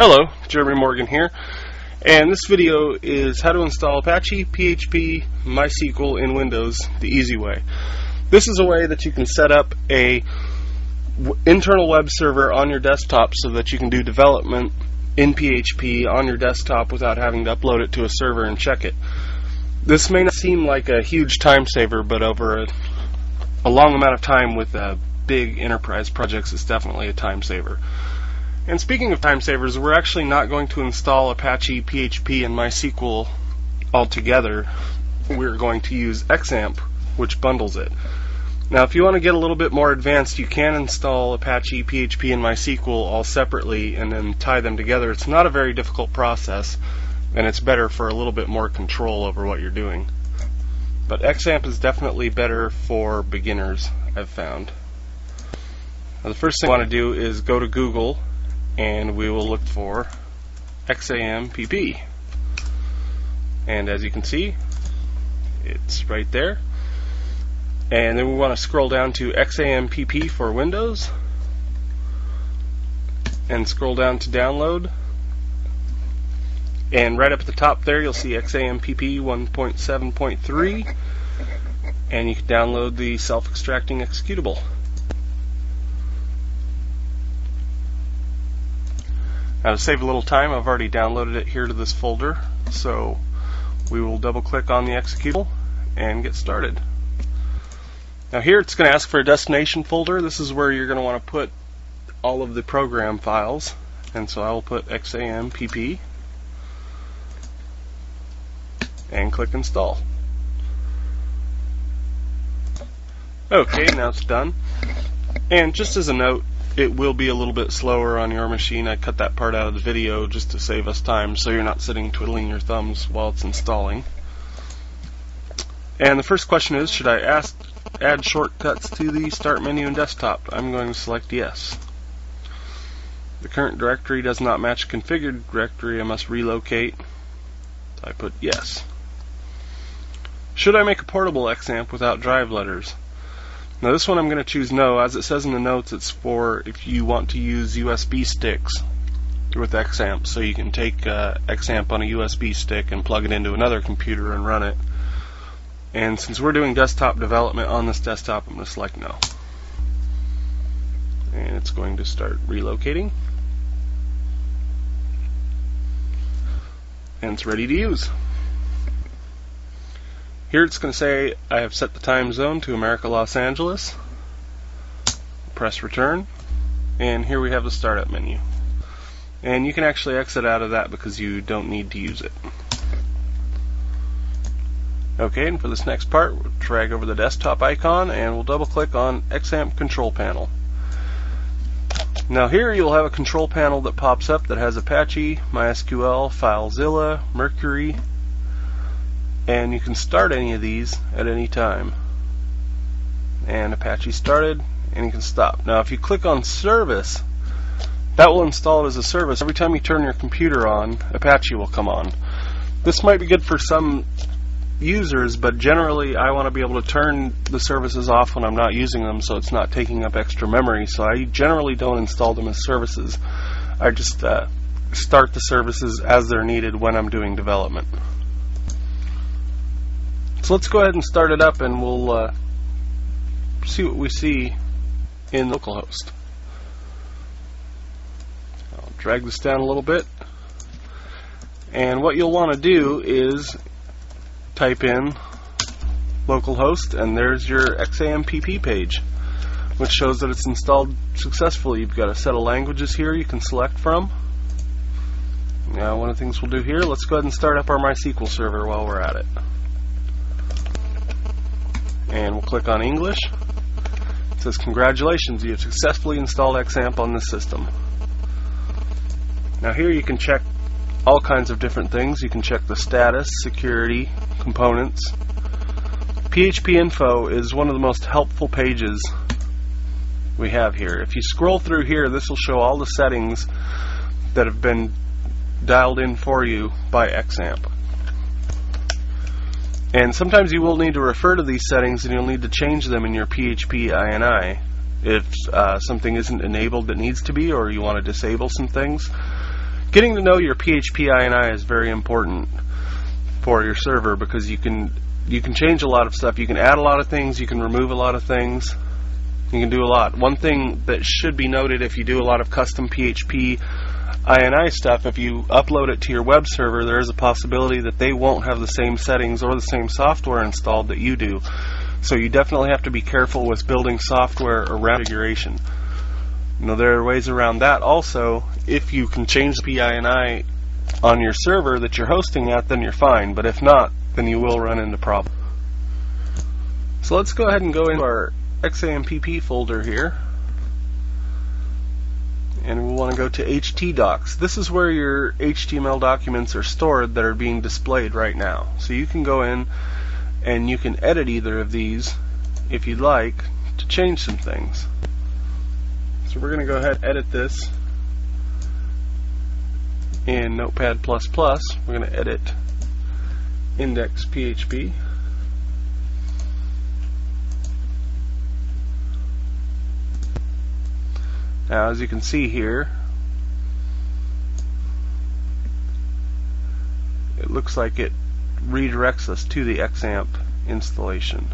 Hello, Jeremy Morgan here, and this video is how to install Apache, PHP, MySQL in Windows the easy way. This is a way that you can set up a internal web server on your desktop so that you can do development in PHP on your desktop without having to upload it to a server and check it. This may not seem like a huge time saver, but over a, a long amount of time with uh, big enterprise projects, it's definitely a time saver. And speaking of time savers, we're actually not going to install Apache, PHP, and MySQL altogether. We're going to use XAMPP, which bundles it. Now, if you want to get a little bit more advanced, you can install Apache, PHP, and MySQL all separately and then tie them together. It's not a very difficult process, and it's better for a little bit more control over what you're doing. But XAMPP is definitely better for beginners, I've found. Now, the first thing I want to do is go to Google and we will look for XAMPP. And as you can see, it's right there. And then we want to scroll down to XAMPP for Windows and scroll down to download. And right up at the top there, you'll see XAMPP 1.7.3, and you can download the self-extracting executable. To save a little time, I've already downloaded it here to this folder, so we will double click on the executable and get started. Now here it's going to ask for a destination folder. This is where you're going to want to put all of the program files, and so I will put XAMPP and click install. Okay, now it's done. And just as a note, it will be a little bit slower on your machine. I cut that part out of the video just to save us time so you're not sitting twiddling your thumbs while it's installing. And the first question is, should I ask, add shortcuts to the start menu and desktop? I'm going to select yes. The current directory does not match configured directory. I must relocate. I put yes. Should I make a portable XAMPP without drive letters? Now this one I'm going to choose no. As it says in the notes, it's for if you want to use USB sticks with XAMPP. So you can take uh, on a USB stick and plug it into another computer and run it. And since we're doing desktop development on this desktop, I'm going to select no. And it's going to start relocating. And it's ready to use. Here it's going to say I have set the time zone to America Los Angeles. Press return. And here we have the startup menu. And you can actually exit out of that because you don't need to use it. Okay, and for this next part, we'll drag over the desktop icon and we'll double click on XAMPP control panel. Now here you'll have a control panel that pops up that has Apache, MySQL, FileZilla, Mercury, and you can start any of these at any time. And Apache started and you can stop. Now if you click on service that will install it as a service. Every time you turn your computer on Apache will come on. This might be good for some users but generally I want to be able to turn the services off when I'm not using them so it's not taking up extra memory. So I generally don't install them as services. I just uh, start the services as they're needed when I'm doing development so let's go ahead and start it up and we'll uh, see what we see in localhost. I'll drag this down a little bit. And what you'll want to do is type in localhost and there's your XAMPP page which shows that it's installed successfully. You've got a set of languages here you can select from. Now one of the things we'll do here, let's go ahead and start up our MySQL server while we're at it and we'll click on English. It says congratulations, you have successfully installed XAMPP on this system. Now here you can check all kinds of different things. You can check the status, security, components. PHP info is one of the most helpful pages we have here. If you scroll through here, this will show all the settings that have been dialed in for you by XAMPP. And sometimes you will need to refer to these settings and you'll need to change them in your PHP INI if uh, something isn't enabled that needs to be or you want to disable some things. getting to know your PHP INI is very important for your server because you can you can change a lot of stuff. You can add a lot of things. You can remove a lot of things. You can do a lot. One thing that should be noted if you do a lot of custom PHP INI stuff, if you upload it to your web server, there is a possibility that they won't have the same settings or the same software installed that you do. So you definitely have to be careful with building software around configuration. Now there are ways around that also. If you can change the PINI on your server that you're hosting at, then you're fine. But if not, then you will run into problems. So let's go ahead and go into our XAMPP folder here. And we'll want to go to htdocs. This is where your HTML documents are stored that are being displayed right now. So you can go in and you can edit either of these if you'd like to change some things. So we're going to go ahead and edit this in Notepad++. We're going to edit index Now as you can see here it looks like it redirects us to the XAMPP installation.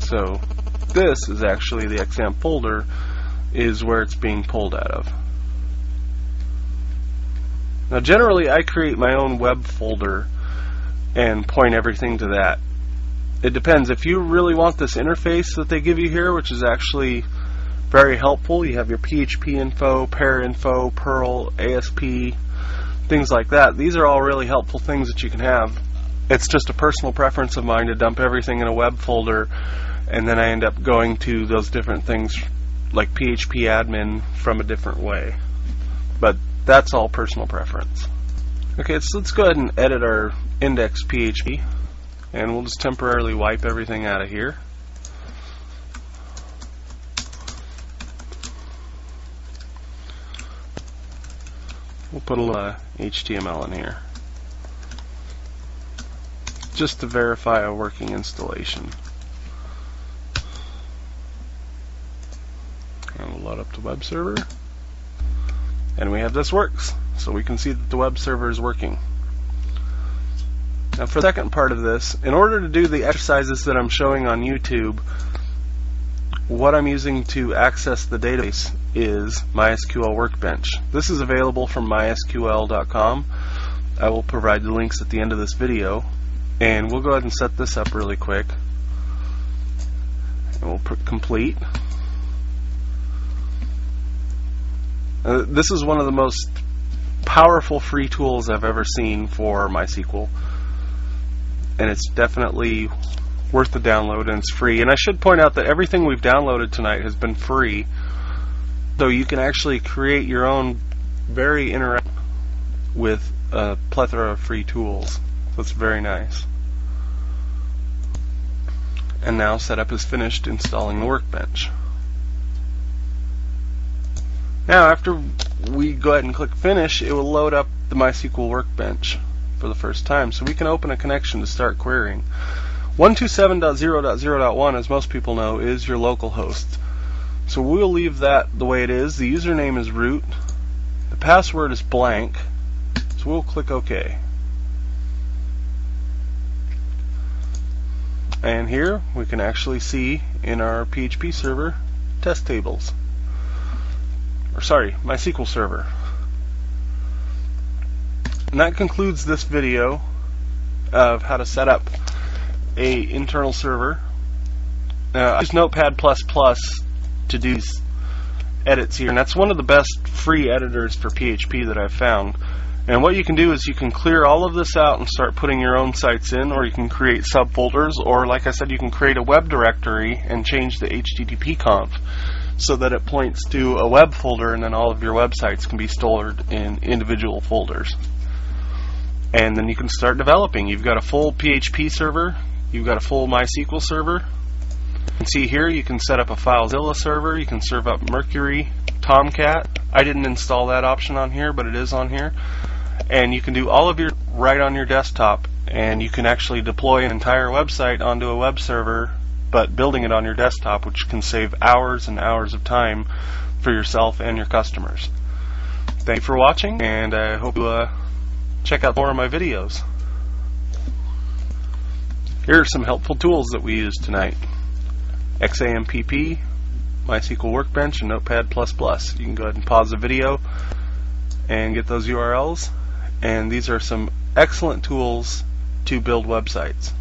So this is actually the XAMPP folder is where it's being pulled out of. Now generally I create my own web folder and point everything to that. It depends. If you really want this interface that they give you here, which is actually very helpful, you have your PHP info, perlinfo, Perl, ASP, things like that. These are all really helpful things that you can have. It's just a personal preference of mine to dump everything in a web folder and then I end up going to those different things like PHP admin from a different way. But that's all personal preference. Okay, so let's go ahead and edit our index PHP and we'll just temporarily wipe everything out of here. We'll put a little HTML in here just to verify a working installation. And we'll load up the web server. And we have this works. So we can see that the web server is working. For the second part of this, in order to do the exercises that I'm showing on YouTube, what I'm using to access the database is MySQL Workbench. This is available from mysql.com. I will provide the links at the end of this video. And we'll go ahead and set this up really quick. And we'll complete. Uh, this is one of the most powerful free tools I've ever seen for MySQL. And it's definitely worth the download and it's free. And I should point out that everything we've downloaded tonight has been free. Though you can actually create your own very interactive with a plethora of free tools. So it's very nice. And now setup is finished installing the workbench. Now after we go ahead and click finish, it will load up the MySQL workbench for the first time. So we can open a connection to start querying. 127.0.0.1, as most people know, is your local host. So we'll leave that the way it is. The username is root. The password is blank. So we'll click OK. And here we can actually see in our PHP server test tables or sorry, MySQL server. And that concludes this video of how to set up a internal server. Uh, I use Notepad++ to do these edits here, and that's one of the best free editors for PHP that I've found. And what you can do is you can clear all of this out and start putting your own sites in, or you can create subfolders, or like I said, you can create a web directory and change the HTTP conf so that it points to a web folder and then all of your websites can be stored in individual folders. And then you can start developing. You've got a full PHP server, you've got a full MySQL server. You can see here you can set up a FileZilla server, you can serve up Mercury, Tomcat. I didn't install that option on here, but it is on here. And you can do all of your right on your desktop and you can actually deploy an entire website onto a web server but building it on your desktop, which can save hours and hours of time for yourself and your customers. Thank you for watching, and I hope you uh, check out more of my videos. Here are some helpful tools that we use tonight. XAMPP, MySQL Workbench, and Notepad++. You can go ahead and pause the video and get those URLs. And these are some excellent tools to build websites.